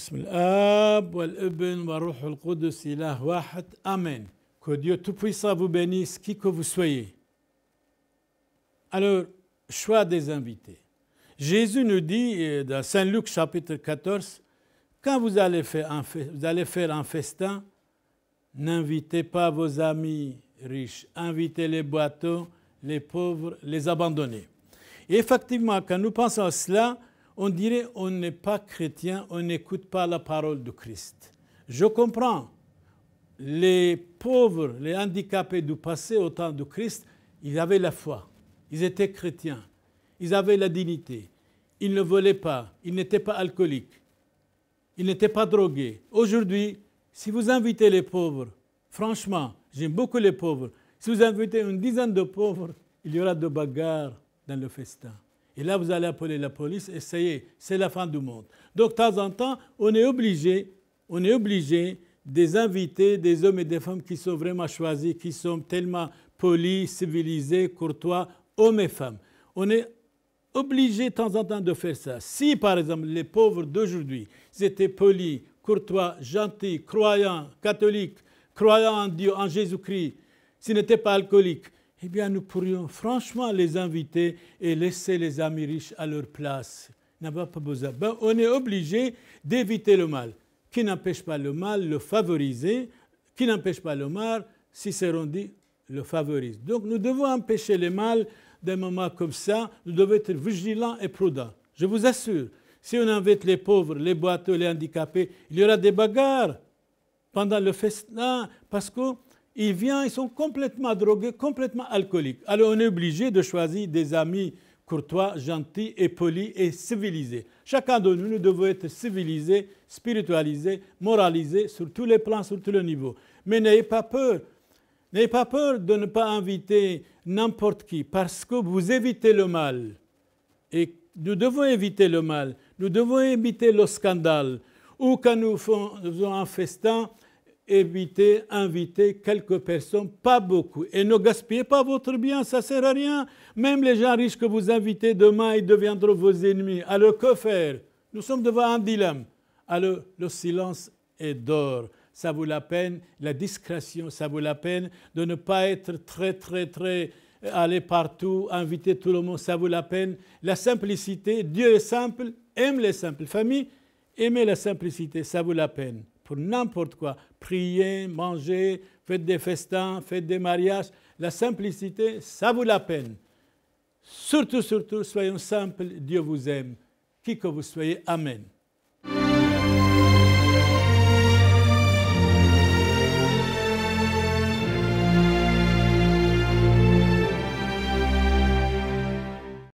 بسم الآب والابن والروح القدس إله واحد Amen. Que Dieu Tout-Puissant vous bénisse, qui que vous soyez. Alors, choix des invités. Jésus nous dit euh, dans Saint Luc chapitre 14, quand vous allez faire un, vous allez faire un festin, n'invitez pas vos amis riches, invitez les boiteux, les pauvres, les abandonnés. Et effectivement, quand nous pensons à cela, on dirait on n'est pas chrétien, on n'écoute pas la parole de Christ. Je comprends. Les pauvres, les handicapés du passé au temps de Christ, ils avaient la foi, ils étaient chrétiens, ils avaient la dignité, ils ne volaient pas, ils n'étaient pas alcooliques, ils n'étaient pas drogués. Aujourd'hui, si vous invitez les pauvres, franchement, j'aime beaucoup les pauvres, si vous invitez une dizaine de pauvres, il y aura de bagarres dans le festin. Et là, vous allez appeler la police et ça y est, c'est la fin du monde. Donc, de temps en temps, on est obligé, on est obligé des invités, des hommes et des femmes qui sont vraiment choisis, qui sont tellement polis, civilisés, courtois, hommes et femmes. On est obligé de temps en temps de faire ça. Si, par exemple, les pauvres d'aujourd'hui, étaient polis, courtois, gentils, croyants, catholiques, croyants en Dieu, en Jésus-Christ, s'ils n'étaient pas alcooliques, eh bien nous pourrions franchement les inviter et laisser les amis riches à leur place. Ben, on est obligé d'éviter le mal. Qui n'empêche pas le mal, le favoriser. Qui n'empêche pas le mal, c'est dit, le favorise. Donc nous devons empêcher le mal d'un moment comme ça. Nous devons être vigilants et prudents. Je vous assure, si on invite les pauvres, les boiteux, les handicapés, il y aura des bagarres pendant le festin parce que ils viennent, ils sont complètement drogués, complètement alcooliques. Alors on est obligé de choisir des amis courtois, gentils et polis et civilisés. Chacun de nous, nous devons être civilisés, spiritualisés, moralisés sur tous les plans, sur tous les niveaux. Mais n'ayez pas peur. N'ayez pas peur de ne pas inviter n'importe qui, parce que vous évitez le mal. Et nous devons éviter le mal. Nous devons éviter le scandale. Ou quand nous faisons un festin, évitez, invitez quelques personnes, pas beaucoup. Et ne gaspillez pas votre bien, ça ne sert à rien. Même les gens riches que vous invitez demain, ils deviendront vos ennemis. Alors que faire? Nous sommes devant un dilemme. Alors le silence est d'or. Ça vaut la peine, la discrétion, ça vaut la peine de ne pas être très, très, très aller partout, inviter tout le monde, ça vaut la peine. La simplicité, Dieu est simple, aime les simples familles, aimez la simplicité, ça vaut la peine pour n'importe quoi. Priez, mangez, faites des festins, faites des mariages. La simplicité, ça vaut la peine. Surtout, surtout, soyons simples. Dieu vous aime. Qui que vous soyez. Amen.